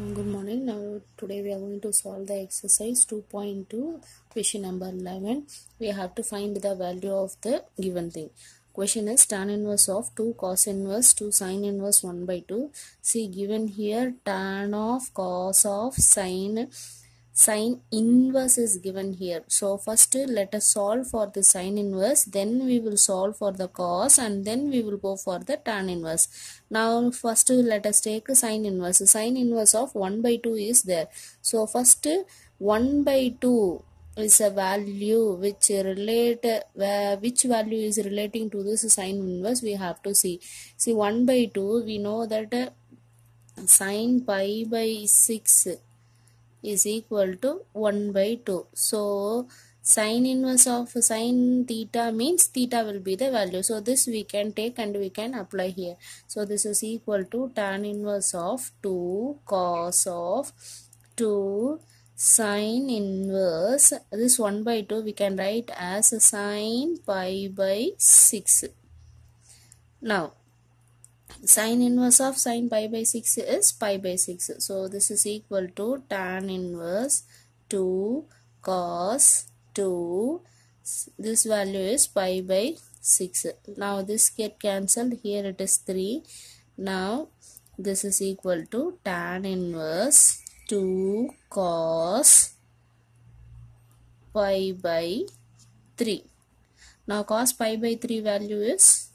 Uh, Good morning. Now today we are going to solve the exercise 2.2 question number 11. We have to find the value of the given thing. Question is tan inverse of 2 cos inverse 2 sine inverse 1 by 2. See given here tan of cos of sin sin inverse is given here. So first let us solve for the sine inverse then we will solve for the cos and then we will go for the tan inverse. Now first let us take sine inverse. Sine inverse of 1 by 2 is there. So first uh, 1 by 2 is a value which relate uh, which value is relating to this sine inverse we have to see. See 1 by 2 we know that uh, sine pi by 6 is equal to 1 by 2. So, sine inverse of sine theta means theta will be the value. So, this we can take and we can apply here. So, this is equal to tan inverse of 2 cos of 2 sine inverse. This 1 by 2 we can write as sine pi by 6. Now, sine inverse of sine pi by 6 is pi by 6 so this is equal to tan inverse 2 cos 2 this value is pi by 6 now this get cancelled. Here it is 3 now this is equal to tan inverse 2 cos pi by 3 now cos pi by 3 value is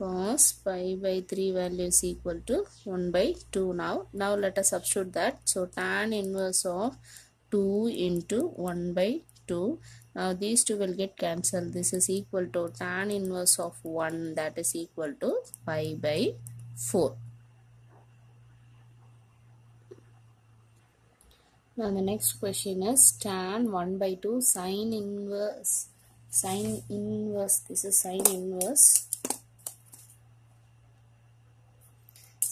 cos pi by 3 value is equal to 1 by 2 now. Now let us substitute that. So tan inverse of 2 into 1 by 2. Now these two will get cancelled. This is equal to tan inverse of 1 that is equal to pi by 4. Now the next question is tan 1 by 2 sine inverse sine inverse this is sine inverse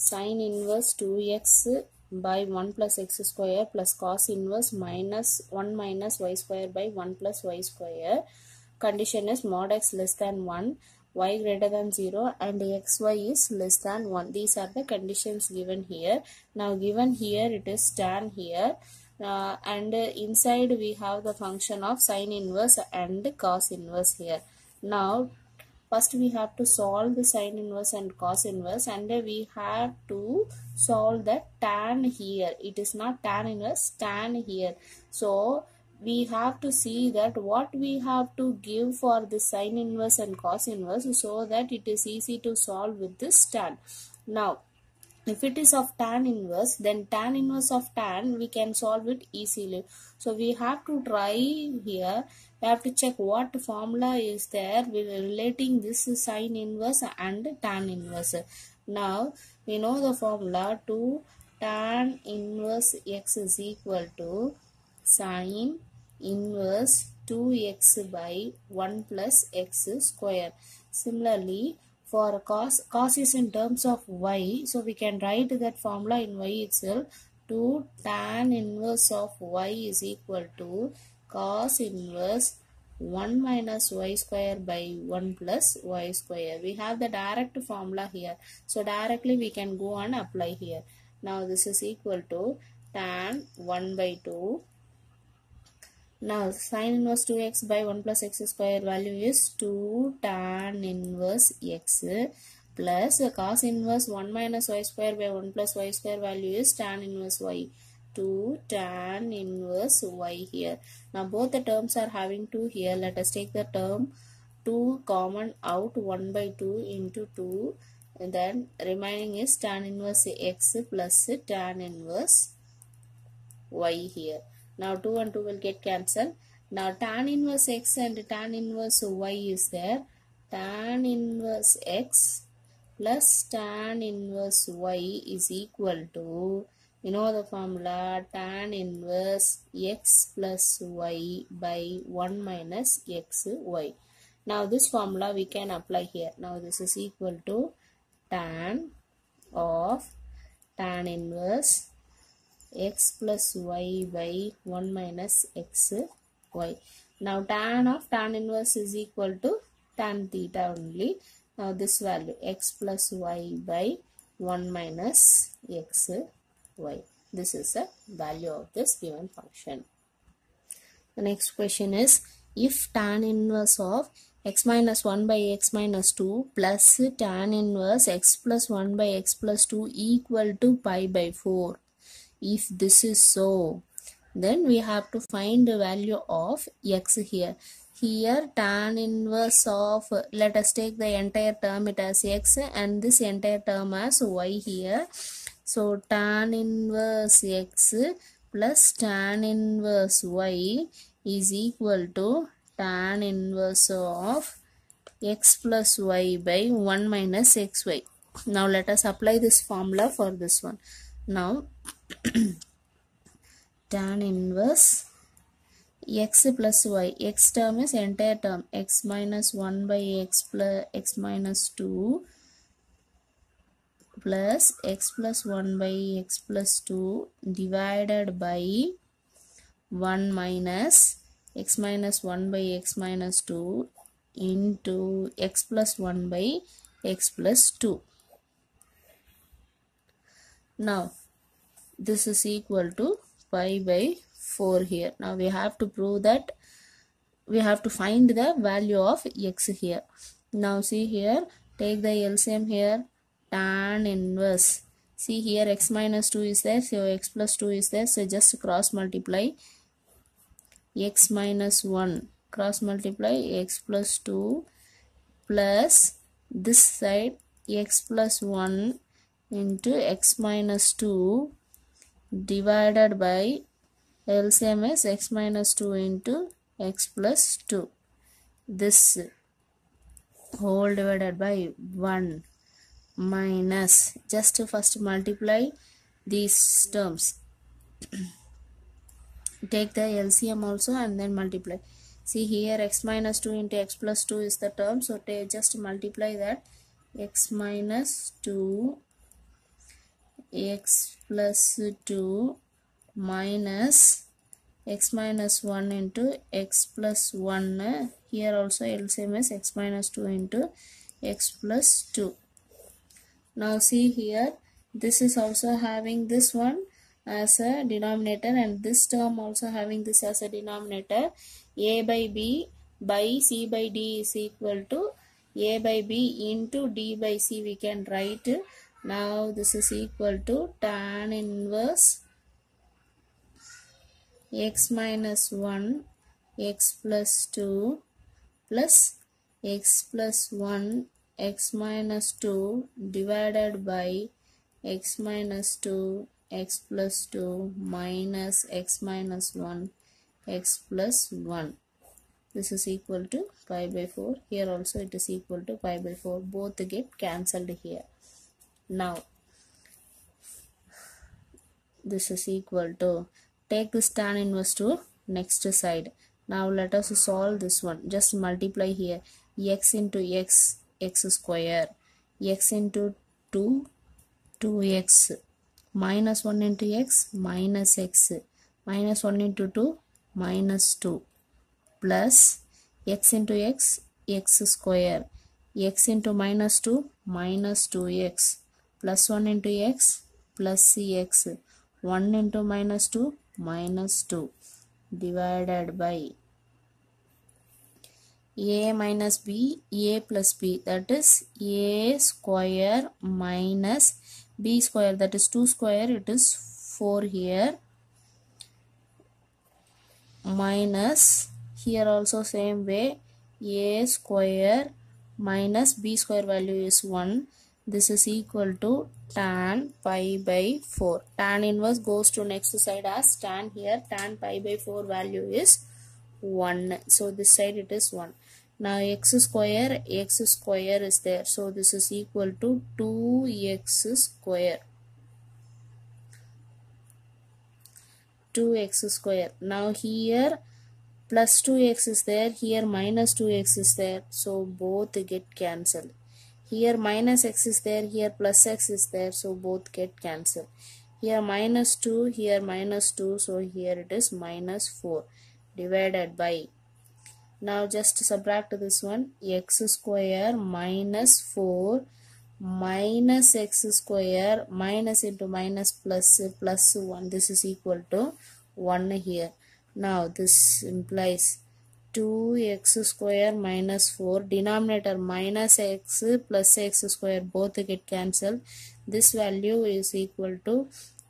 sine inverse 2x by 1 plus x square plus cos inverse minus 1 minus y square by 1 plus y square. Condition is mod x less than 1, y greater than 0 and xy is less than 1. These are the conditions given here. Now given here it is tan here uh, and inside we have the function of sine inverse and cos inverse here. Now first we have to solve the sine inverse and cos inverse and we have to solve the tan here. It is not tan inverse tan here. So we have to see that what we have to give for the sine inverse and cos inverse so that it is easy to solve with this tan. Now if it is of tan inverse then tan inverse of tan we can solve it easily. So we have to try here we have to check what formula is there relating this sine inverse and tan inverse. Now we know the formula 2 tan inverse x is equal to sine inverse 2x by 1 plus x square. Similarly for cos cos is in terms of y so we can write that formula in y itself. 2 tan inverse of y is equal to cos inverse 1 minus y square by 1 plus y square. We have the direct formula here. So directly we can go and apply here. Now this is equal to tan 1 by 2 now sine inverse 2x by 1 plus x square value is 2 tan inverse x plus cos inverse 1 minus y square by 1 plus y square value is tan inverse y 2 tan inverse y here. Now both the terms are having 2 here. Let us take the term 2 common out 1 by 2 into 2 and then remaining is tan inverse x plus tan inverse y here. Now 2 and 2 will get cancelled. Now tan inverse x and tan inverse y is there. Tan inverse x plus tan inverse y is equal to, you know the formula tan inverse x plus y by 1 minus x y. Now this formula we can apply here. Now this is equal to tan of tan inverse x plus y by 1 minus x y. Now tan of tan inverse is equal to tan theta only. Now this value x plus y by 1 minus x y. This is the value of this given function. The next question is if tan inverse of x minus 1 by x minus 2 plus tan inverse x plus 1 by x plus 2 equal to pi by 4. If this is so, then we have to find the value of x here. Here tan inverse of, let us take the entire term it as x and this entire term as y here. So tan inverse x plus tan inverse y is equal to tan inverse of x plus y by 1 minus xy. Now let us apply this formula for this one. Now tan inverse x plus y x term is entire term x minus 1 by x plus x minus 2 plus x plus 1 by x plus 2 divided by 1 minus x minus 1 by x minus 2 into x plus 1 by x plus 2 now this is equal to pi by 4 here. Now we have to prove that we have to find the value of x here. Now see here, take the LCM here, tan inverse. See here x minus 2 is there, so x plus 2 is there, so just cross multiply x minus 1, cross multiply x plus 2 plus this side x plus 1 into x minus 2 divided by LCM is x minus 2 into x plus 2. This whole divided by 1 minus just to first multiply these terms. Take the LCM also and then multiply. See here x minus 2 into x plus 2 is the term. So just multiply that x minus 2 x plus 2 minus x minus 1 into x plus 1 here also LCM is x minus 2 into x plus 2 now see here this is also having this one as a denominator and this term also having this as a denominator. A by b by c by d is equal to a by b into d by c we can write. Now this is equal to tan inverse x minus 1 x plus 2 plus x plus 1 x minus 2 divided by x minus 2 x plus 2 minus x minus 1 x plus 1 this is equal to pi by 4 here also it is equal to pi by 4 both get cancelled here. Now this is equal to take this tan inverse to next side. Now let us solve this one. Just multiply here. X into x x square x into 2 2x minus 1 into x minus x minus 1 into 2 minus 2 plus x into x x square x into minus 2 minus 2x plus 1 into x plus cx 1 into minus 2 minus 2 divided by a minus b a plus b. That is a square minus b square. That is 2 square. It is 4 here. Minus here also same way. A square minus b square value is 1 this is equal to tan pi by 4 tan inverse goes to next side as tan here. Tan pi by 4 value is 1 so this side it is 1 now x square x square is there. So this is equal to 2x square. 2x square. Now here plus 2x is there. Here minus 2x is there. So both get cancelled. Here minus x is there. Here plus x is there. So both get cancelled. Here minus 2 here minus 2 so here it is minus 4 divided by. Now just subtract this one x square minus 4 minus x square minus into minus plus plus 1 this is equal to 1 here. Now this implies 2x square minus 4 denominator minus x plus x square both get cancelled. This value is equal to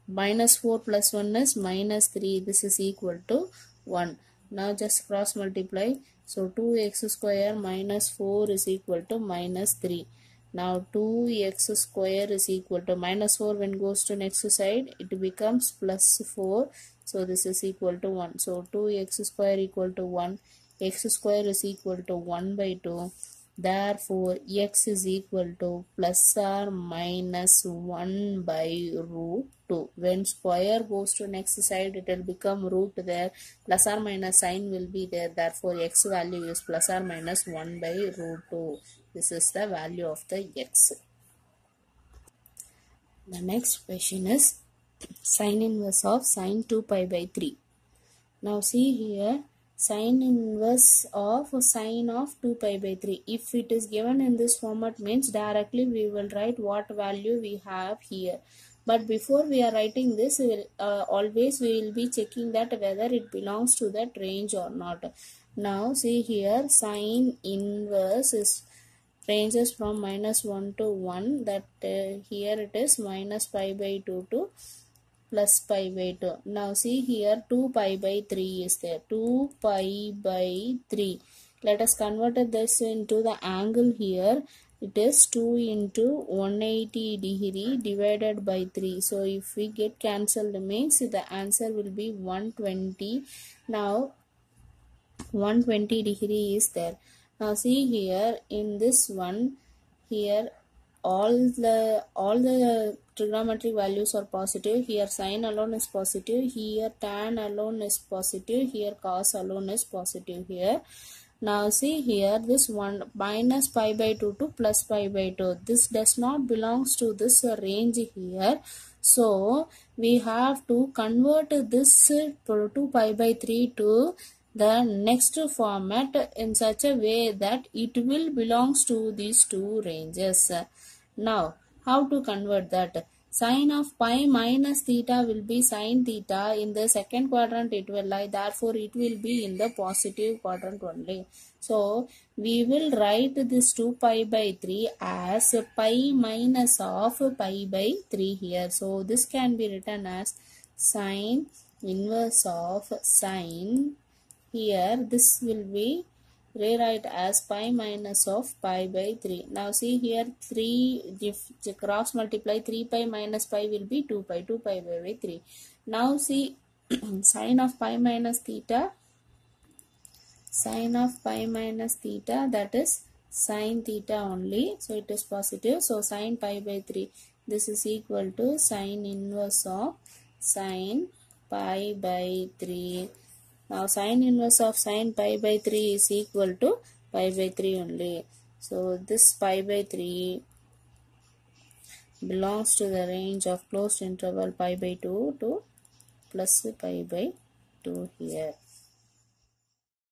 minus 4 plus 1 is minus 3 this is equal to 1 now just cross multiply. So 2x square minus 4 is equal to minus 3 now 2x square is equal to minus 4 when goes to next side it becomes plus 4 so this is equal to 1 so 2x square equal to 1 x square is equal to 1 by 2 therefore x is equal to plus or minus 1 by root 2 when square goes to next side it will become root there. Plus or minus sign will be there. Therefore x value is plus or minus 1 by root 2 this is the value of the x. The next question is sine inverse of sine 2 pi by 3 now see here sine inverse of sine of 2 pi by 3 if it is given in this format means directly we will write what value we have here. But before we are writing this we will, uh, always we will be checking that whether it belongs to that range or not. Now see here sine inverse is ranges from minus 1 to 1 that uh, here it is minus pi by 2 to plus pi by 2 now see here 2 pi by 3 is there. 2 pi by 3 let us convert this into the angle here. It is 2 into 180 degree divided by 3 so if we get cancelled means the answer will be 120 now 120 degree is there. Now see here in this one here all the all the trigonometric values are positive. Here sine alone is positive. Here tan alone is positive. Here cos alone is positive here. Now see here this one minus pi by 2 to plus pi by 2 this does not belongs to this range here. So we have to convert this to pi by 3 to the next format in such a way that it will belongs to these two ranges. Now how to convert that? Sine of pi minus theta will be sine theta in the second quadrant. It will lie. Therefore it will be in the positive quadrant only. So we will write this 2 pi by 3 as pi minus of pi by 3 here. So this can be written as sine inverse of sine here this will be rewrite as pi minus of pi by 3 now see here 3 if cross multiply 3 pi minus pi will be 2 pi 2 pi by 3 now see sine of pi minus theta sine of pi minus theta that is sine theta only. So it is positive. So sine pi by 3 this is equal to sine inverse of sine pi by 3 now sine inverse of sine pi by 3 is equal to pi by 3 only. So this pi by 3 belongs to the range of closed interval pi by 2 to plus pi by 2 here.